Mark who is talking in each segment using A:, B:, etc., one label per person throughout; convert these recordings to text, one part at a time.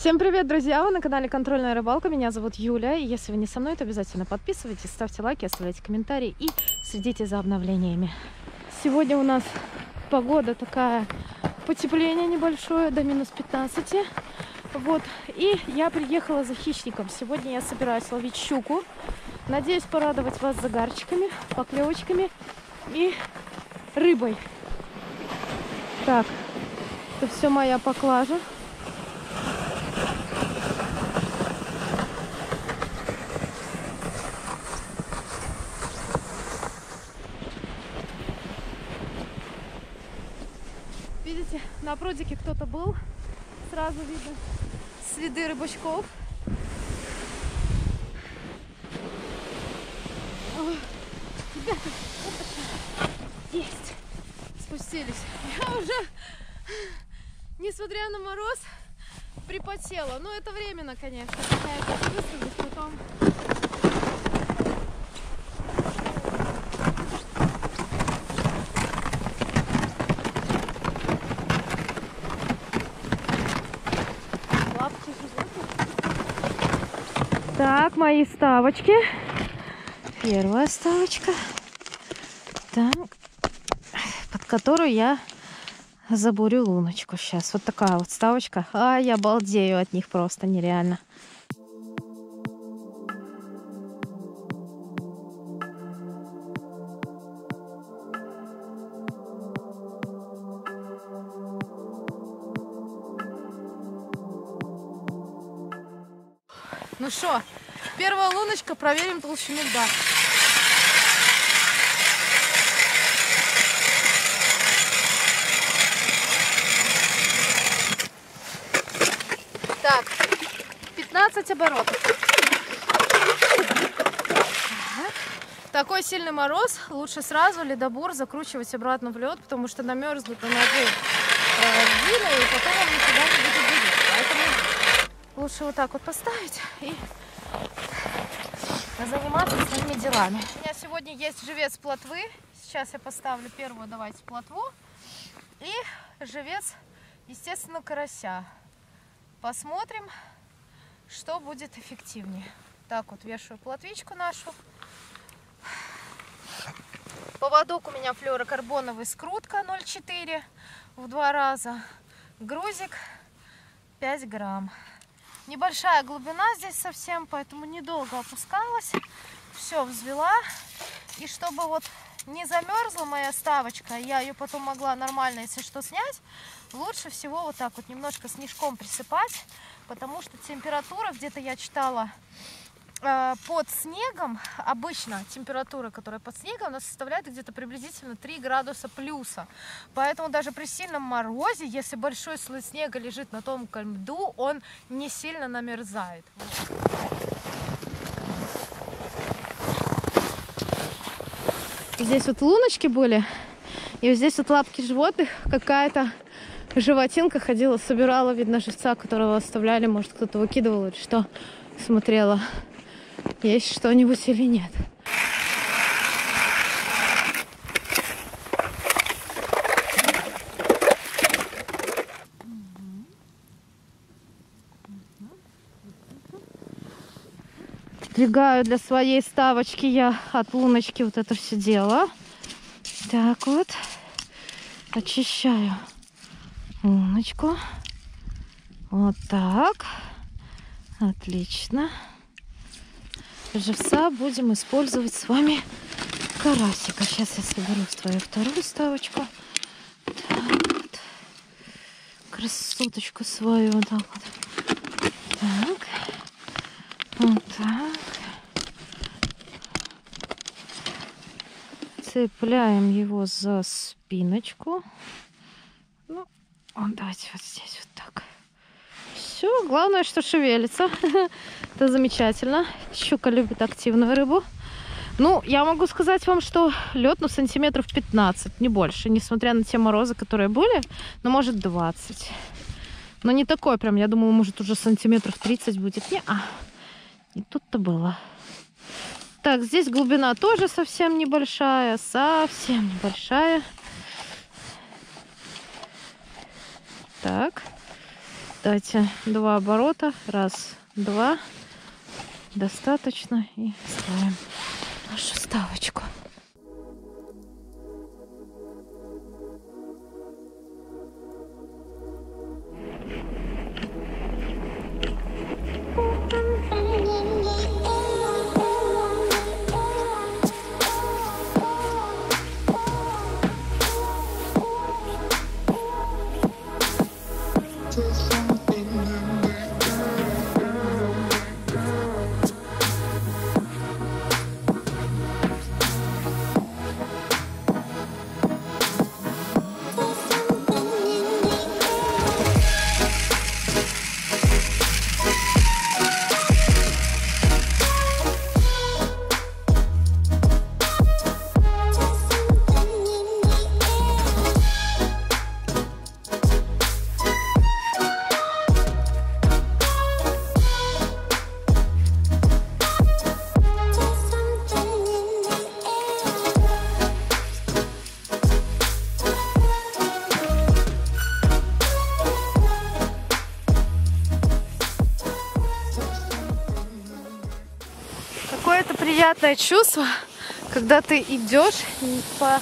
A: Всем привет, друзья! Вы на канале Контрольная рыбалка. Меня зовут Юля. И если вы не со мной, то обязательно подписывайтесь, ставьте лайки, оставляйте комментарии и следите за обновлениями. Сегодня у нас погода такая, потепление небольшое, до минус 15. Вот. И я приехала за хищником. Сегодня я собираюсь ловить щуку. Надеюсь порадовать вас загарчиками, поклевочками и рыбой. Так, это все моя поклажа. Видите, на прудике кто-то был. Сразу видно следы рыбачков. О, Ребята, есть. Спустились. Я уже, несмотря на мороз, припотела. Но это временно, конечно. Я сейчас высажусь, потом лапки животных. Так, мои ставочки. Первая ставочка. Так. Под которую я забурю луночку сейчас. Вот такая вот ставочка. А, я балдею от них просто нереально. Ну что, первая луночка, проверим толщину льда. Так, 15 оборотов. Так. Такой сильный мороз, лучше сразу ледобур закручивать обратно в лед, потому что намерзнут на ногу э, резина, и потом он никуда не будет двигаться. Поэтому лучше вот так вот поставить и заниматься своими делами. У меня сегодня есть живец плотвы. Сейчас я поставлю первую, давайте, плотву. И живец, естественно, карася. Посмотрим, что будет эффективнее. Так вот, вешаю плотвичку нашу. Поводок у меня флюорокарбоновый скрутка 0,4 в два раза. Грузик 5 грамм. Небольшая глубина здесь совсем, поэтому недолго опускалась. Все взвела. И чтобы вот не замерзла моя ставочка, я ее потом могла нормально, если что, снять, лучше всего вот так вот немножко снежком присыпать, потому что температура, где-то я читала, под снегом, обычно температура, которая под снегом, она составляет где-то приблизительно 3 градуса плюса. Поэтому даже при сильном морозе, если большой слой снега лежит на тонком льду, он не сильно намерзает. Здесь вот луночки были, и вот здесь вот лапки животных, какая-то животинка ходила, собирала, видно, живца, которого оставляли, может, кто-то выкидывал или что, смотрела, есть что-нибудь или нет. Сдвигаю для своей ставочки я от луночки вот это все дело. Так вот. Очищаю луночку. Вот так. Отлично. Живца будем использовать с вами карасика. Сейчас я соберу свою вторую ставочку. Так. Красоточку свою вот так вот. Так. Вот так. Цепляем его за спиночку. Ну, давайте вот здесь вот так. Все, главное, что шевелится. Это замечательно. Щука любит активную рыбу. Ну, я могу сказать вам, что лед, ну, сантиметров 15, не больше, несмотря на те морозы, которые были, но может 20. Но не такой прям, я думаю, может уже сантиметров 30 будет. Не, а, и тут-то было. Так, здесь глубина тоже совсем небольшая, совсем небольшая. Так. Дайте два оборота. Раз, два. Достаточно. И ставим нашу ставочку. Приятное чувство, когда ты идешь по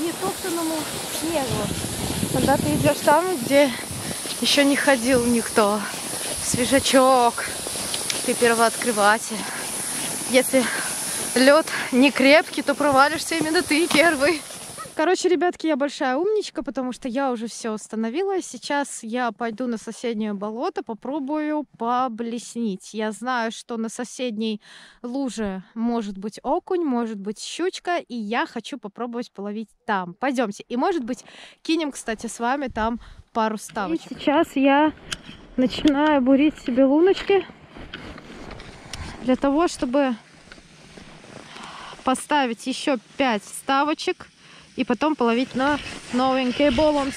A: нетоптанному снегу. Когда ты идешь там, где еще не ходил никто. Свежачок. Ты первооткрыватель. Если лед не крепкий, то провалишься именно ты первый. Короче, ребятки, я большая умничка, потому что я уже все установила. Сейчас я пойду на соседнее болото, попробую поблеснить. Я знаю, что на соседней луже может быть окунь, может быть щучка, и я хочу попробовать половить там. Пойдемте. И, может быть, кинем, кстати, с вами там пару ставочек. И сейчас я начинаю бурить себе луночки для того, чтобы поставить еще 5 ставочек и потом половить на новенькие болом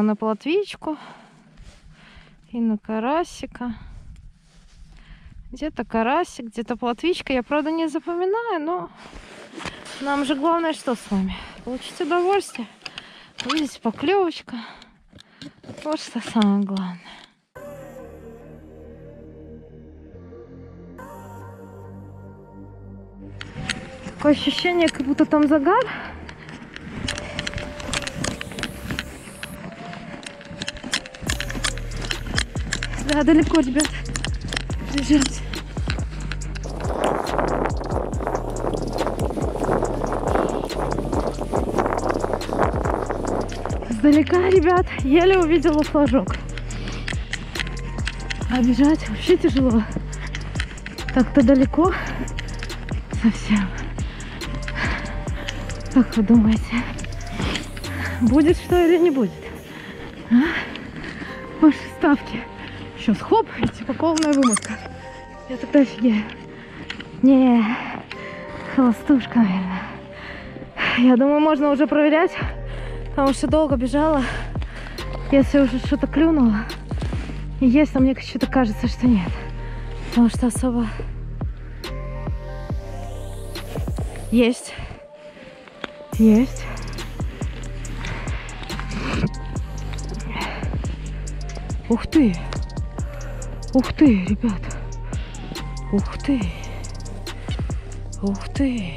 A: Пробуем на плотвичку и на карасика. Где-то карасик, где-то плотвичка. Я, правда, не запоминаю, но нам же главное что с вами? Получить удовольствие. Увидеть поклевочка. Вот что самое главное. Такое ощущение, как будто там загар. Да, далеко, ребят. Ребят. Сдалека, ребят, еле увидела флажок. А бежать вообще тяжело. Так-то далеко совсем. Как вы думаете, будет что или не будет? А? Ваши ставки. Сейчас хоп, и типа полная вымотка. Я тогда офигею. Не, холостушка, наверное. Я думаю, можно уже проверять, потому что долго бежала. Если уже что-то клюнуло, и есть, но мне что-то кажется, что нет. Потому что особо... Есть. Есть. Ух ты! Ух ты, ребят. Ух ты. Ух ты.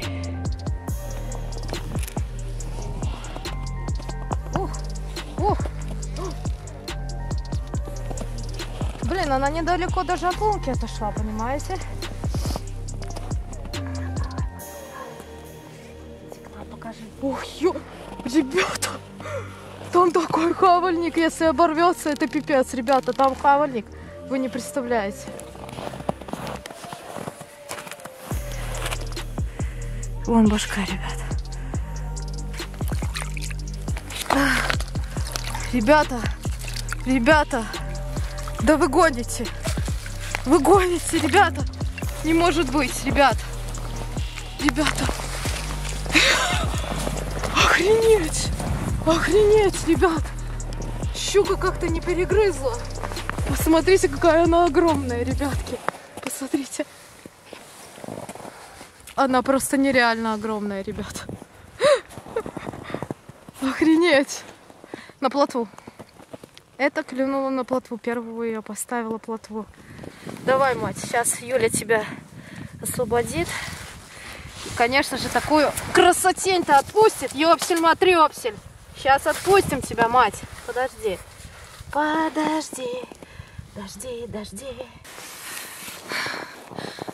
A: Ух, ух. Блин, она недалеко даже от лунки отошла, понимаете? Покажи. Ух, ё... Ребята, там такой хавальник, если оборвется, это пипец, ребята, там хавальник, вы не представляете. Вон башка, ребята. Ребята, ребята, да вы гоните. Вы гоните, ребята. Не может быть, ребят. Ребята. Охренеть. Охренеть, ребят. Щука как-то не перегрызла. Посмотрите, какая она огромная, ребятки. Посмотрите. Она просто нереально огромная, ребят. Охренеть на плотву. Это клюнула на плотву. Первую я поставила плотву. Давай, мать, сейчас Юля тебя освободит. конечно же, такую красотень-то отпустит. Ёпсель, смотри, ёпсель. Сейчас отпустим тебя, мать. Подожди. Подожди. Дожди, дожди.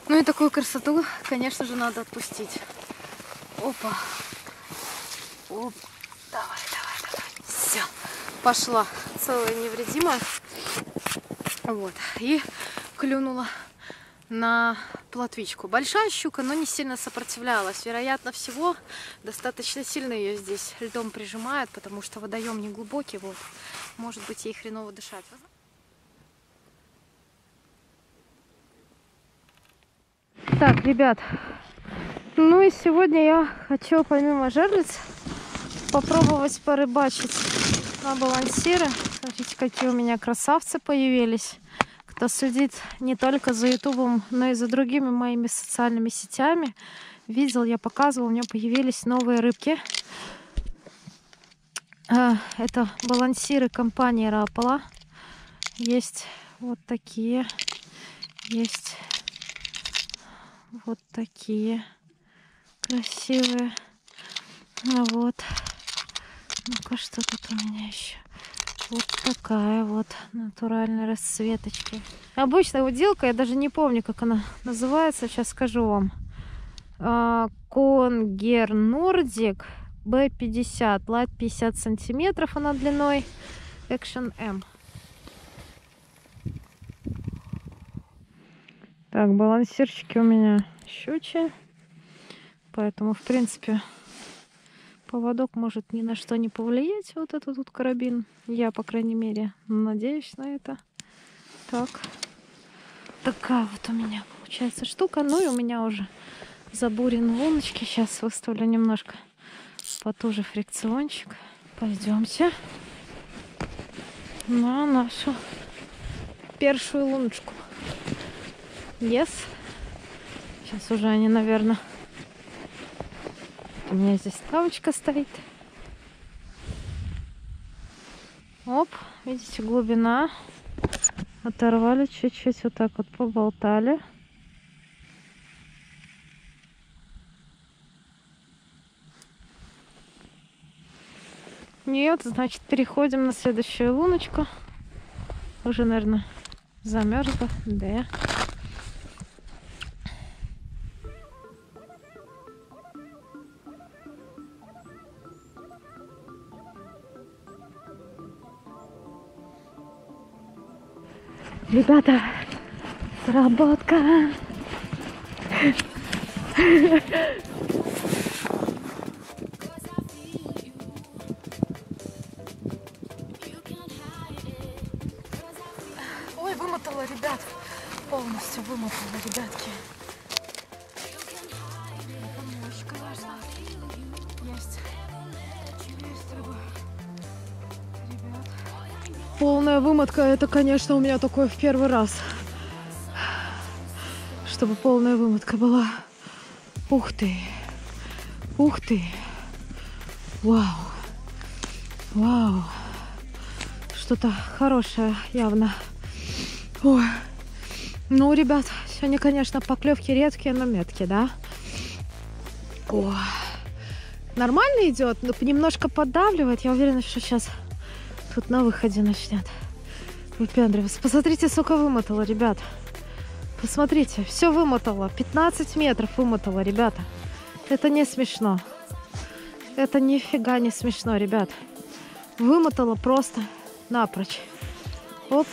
A: Ну и такую красоту, конечно же, надо отпустить. Опа. Оп. Давай, давай, давай. Все пошла целая невредимая. Вот. И клюнула на плотвичку. Большая щука, но не сильно сопротивлялась. Вероятно всего, достаточно сильно ее здесь льдом прижимает, потому что водоем не глубокий. Вот. Может быть, ей хреново дышать. Так, ребят, ну и сегодня я хочу помимо жерлиц попробовать порыбачить на балансиры. Смотрите, какие у меня красавцы появились. Кто следит не только за ютубом, но и за другими моими социальными сетями, видел, я показывал, у меня появились новые рыбки. А, это балансиры компании Рапала. Есть вот такие. Есть вот такие красивые. Вот. Ну-ка, что тут у меня еще? Вот такая вот натуральная расцветочка. Обычная уделка, я даже не помню, как она называется. Сейчас скажу вам. А, Конгер Нордик B50. Лайт 50 сантиметров она длиной. Action M. Так, балансирчики у меня щучьи. Поэтому, в принципе, Поводок может ни на что не повлиять, вот этот тут карабин. Я, по крайней мере, надеюсь на это. Так. Такая вот у меня получается штука. Ну и у меня уже забурен луночки. Сейчас выставлю немножко потуже фрикциончик. Пойдемте на нашу першую луночку. Yes. Сейчас уже они, наверное, у меня здесь лавочка стоит. Оп, видите, глубина. Оторвали чуть-чуть, вот так вот поболтали. Нет, значит, переходим на следующую луночку. Уже, наверное, замерзла. Да. Ребята, сработка. Вымотка, это, конечно, у меня такое в первый раз. Чтобы полная вымотка была. Ух ты. Ух ты. Вау. Вау. Что-то хорошее явно. Ой. Ну, ребят, сегодня, конечно, поклевки редкие, но меткие, да? О. Нормально идет, но немножко поддавливает. Я уверена, что сейчас Тут на выходе начнет выпендриваться. Посмотрите, сколько вымотала, ребят. Посмотрите, все вымотала. 15 метров вымотала, ребята. Это не смешно. Это нифига не смешно, ребят. Вымотала просто напрочь. Оп.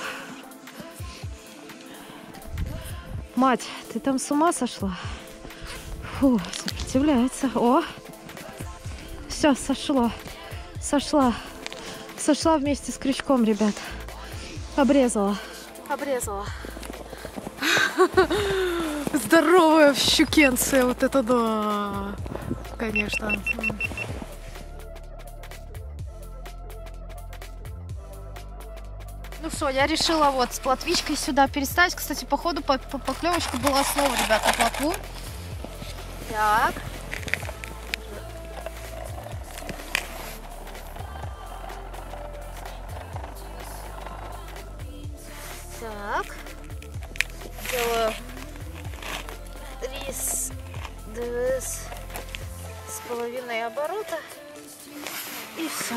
A: Мать, ты там с ума сошла? Фу, сопротивляется. О! Все, сошло. Сошла. Сошла вместе с крючком, ребят. Обрезала. Обрезала. Здоровая щукенция, вот это да. Конечно. Ну что, я решила вот с плотвичкой сюда переставить. Кстати, походу по -по поклевочка была снова, ребят, на плотву. Так. Половиной оборота. И все.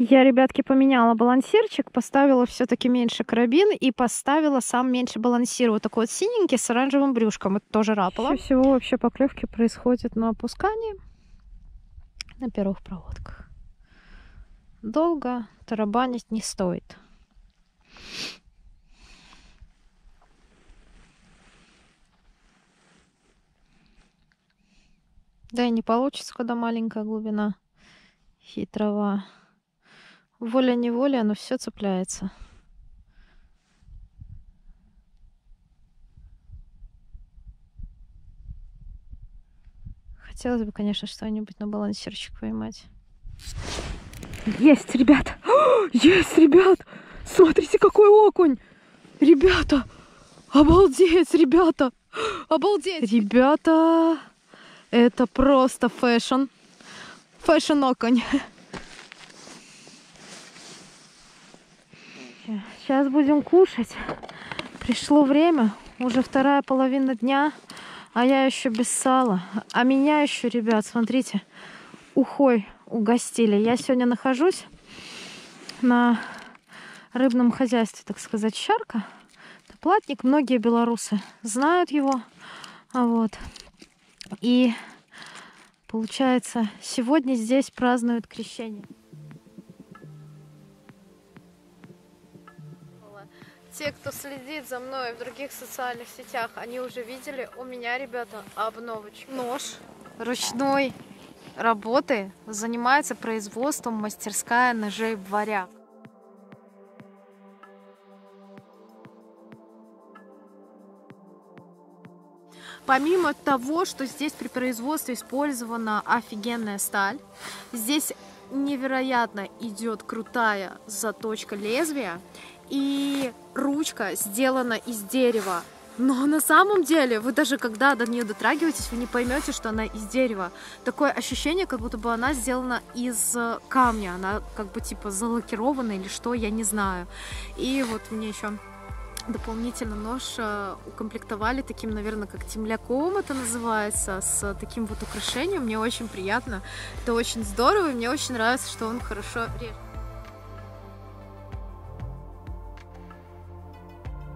A: Я, ребятки, поменяла балансирчик, поставила все-таки меньше карабин и поставила сам меньше балансир. Вот такой вот синенький с оранжевым брюшком. Это тоже рапало. Чаще всего вообще поклевки происходят на опускании на первых проводках. Долго тарабанить не стоит. Да и не получится, когда маленькая глубина хитрого воля-неволя, оно все цепляется. Хотелось бы, конечно, что-нибудь на балансирчик поймать. Есть, ребят! Есть, ребят! Смотрите, какой окунь! Ребята! Обалдеть, ребята! Обалдеть! Ребята! Это просто fashion. Fashion окунь. Сейчас будем кушать. Пришло время. Уже вторая половина дня, а я еще без сала. А меня еще, ребят, смотрите, ухой угостили. Я сегодня нахожусь на рыбном хозяйстве, так сказать, Щарка. Это платник. Многие белорусы знают его. А вот. И получается, сегодня здесь празднуют крещение. те, кто следит за мной в других социальных сетях, они уже видели у меня, ребята, обновочку. Нож ручной работы занимается производством мастерская ножей варяг. Помимо того, что здесь при производстве использована офигенная сталь, здесь невероятно идет крутая заточка лезвия и ручка сделана из дерева. Но на самом деле, вы даже когда до нее дотрагиваетесь, вы не поймете, что она из дерева. Такое ощущение, как будто бы она сделана из э, камня. Она как бы типа залакирована или что, я не знаю. И вот мне еще дополнительно нож э, укомплектовали таким, наверное, как темляком это называется, с таким вот украшением. Мне очень приятно. Это очень здорово, и мне очень нравится, что он хорошо режет.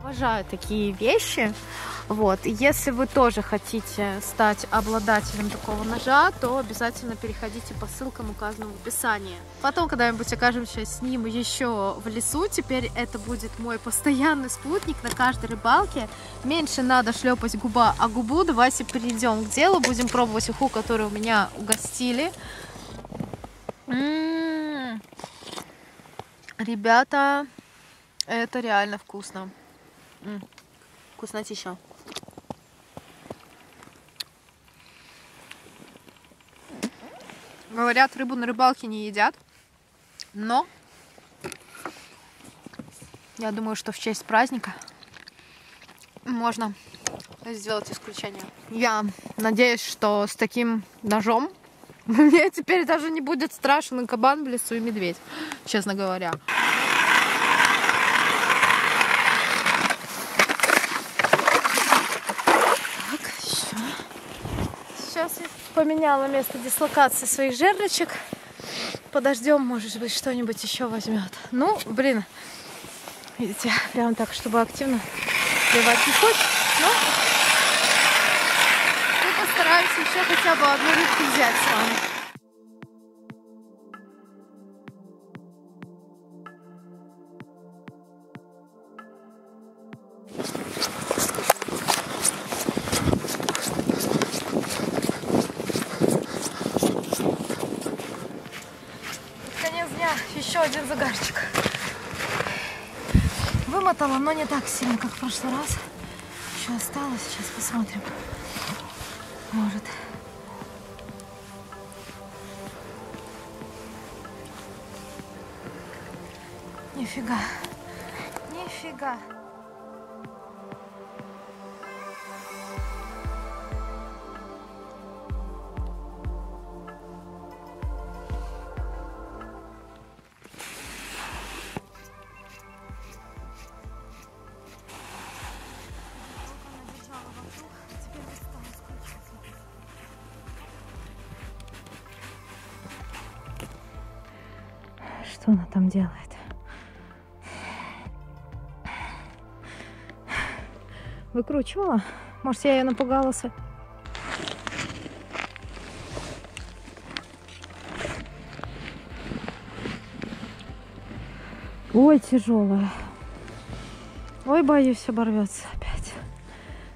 A: Обожаю такие вещи. Вот. Если вы тоже хотите стать обладателем такого ножа, то обязательно переходите по ссылкам, указанным в описании. Потом, когда-нибудь окажемся с ним еще в лесу, теперь это будет мой постоянный спутник на каждой рыбалке. Меньше надо шлепать губа а губу. Давайте перейдем к делу. Будем пробовать уху, которую у меня угостили. М -м -м. Ребята, это реально вкусно. Вкуснотища. Говорят, рыбу на рыбалке не едят. Но я думаю, что в честь праздника можно сделать исключение. Я надеюсь, что с таким ножом мне теперь даже не будет страшен и кабан в лесу, и медведь, честно говоря. Поменяла место дислокации своих жерличек. Подождем, может быть, что-нибудь еще возьмет. Ну, блин, видите, прям так, чтобы активно плевать не хочет. Ну, мы постараемся еще хотя бы одну рыбку взять с вами. Сильно, как в прошлый раз. Еще осталось, сейчас посмотрим. Может. Нифига. Нифига. Что она там делает? Выкручивала? Может, я ее напугала? с- Ой, тяжелая. Ой, боюсь, оборвется опять.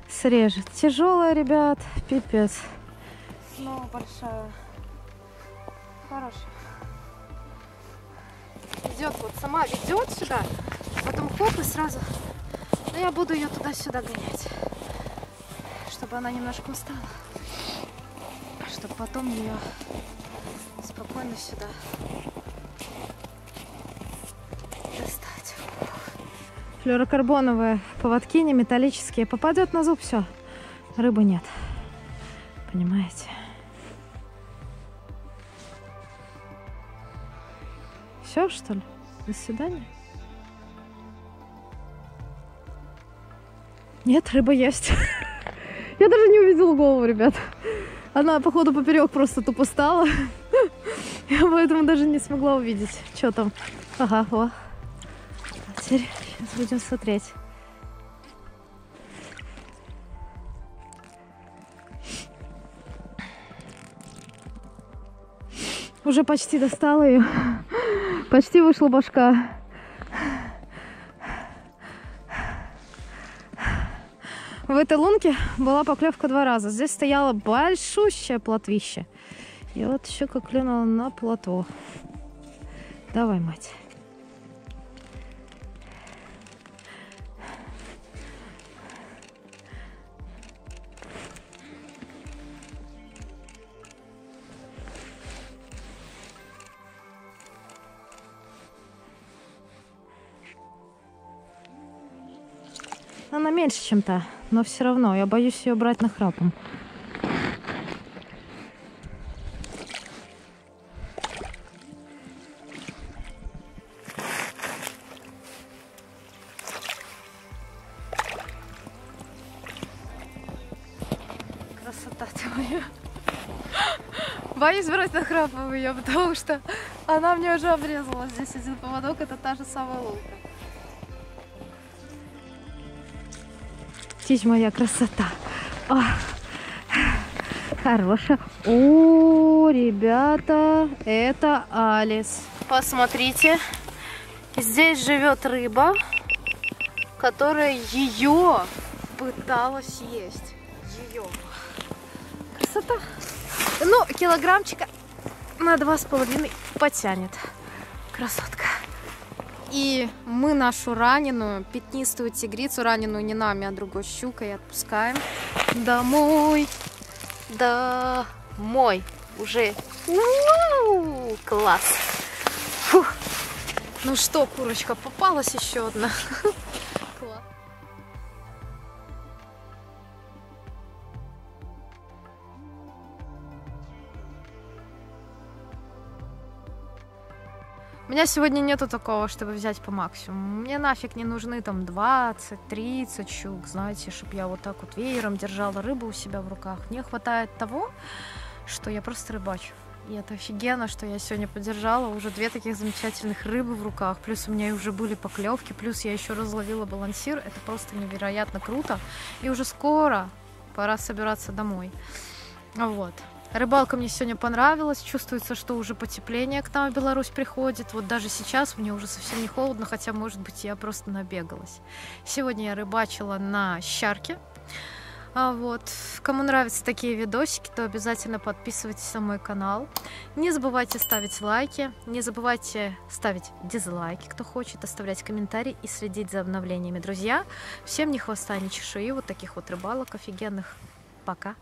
A: Срежет. Тяжелая, ребят, пипец. Снова большая. Хорошая. Идет вот сама ведет сюда, потом хоп и сразу. Но я буду ее туда-сюда гонять, чтобы она немножко устала, чтобы потом ее спокойно сюда достать. Флюорокарбоновые поводки, не металлические. Попадет на зуб, все. Рыбы нет. До свидания. Нет, рыба есть. Я даже не увидела голову, ребят. Она, походу, поперек просто тупо стала. Я поэтому даже не смогла увидеть, что там. Ага, о. А теперь сейчас будем смотреть. Уже почти достала ее. Почти вышла башка. В этой лунке была поклевка два раза. Здесь стояла большущая плотвища. И вот еще как клюнула на плотво. Давай, мать. Она меньше, чем та, но все равно я боюсь ее брать на храпом. Красота ты моя. Боюсь брать на храпом ее, потому что она мне уже обрезала. Здесь один поводок, это та же самая лунка. Птичь моя красота. О, хорошая. О, ребята, это Алис. Посмотрите, здесь живет рыба, которая ее пыталась есть. Ее. Красота. Ну, килограммчика на два с половиной потянет. Красотка. И мы нашу раненую, пятнистую тигрицу, раненую не нами, а другой щукой, отпускаем домой. Домой. Уже. Уау, класс. Фух. Ну что, курочка, попалась еще одна. меня сегодня нету такого, чтобы взять по максимуму. Мне нафиг не нужны там 20-30 щук, знаете, чтобы я вот так вот веером держала рыбу у себя в руках. Мне хватает того, что я просто рыбачу. И это офигенно, что я сегодня подержала уже две таких замечательных рыбы в руках. Плюс у меня уже были поклевки, плюс я еще разловила балансир. Это просто невероятно круто. И уже скоро пора собираться домой. Вот. Рыбалка мне сегодня понравилась. Чувствуется, что уже потепление к нам в Беларусь приходит. Вот даже сейчас мне уже совсем не холодно, хотя, может быть, я просто набегалась. Сегодня я рыбачила на щарке. А вот. Кому нравятся такие видосики, то обязательно подписывайтесь на мой канал. Не забывайте ставить лайки, не забывайте ставить дизлайки, кто хочет, оставлять комментарии и следить за обновлениями. Друзья, всем ни хвоста, ни чешуи, вот таких вот рыбалок офигенных. Пока!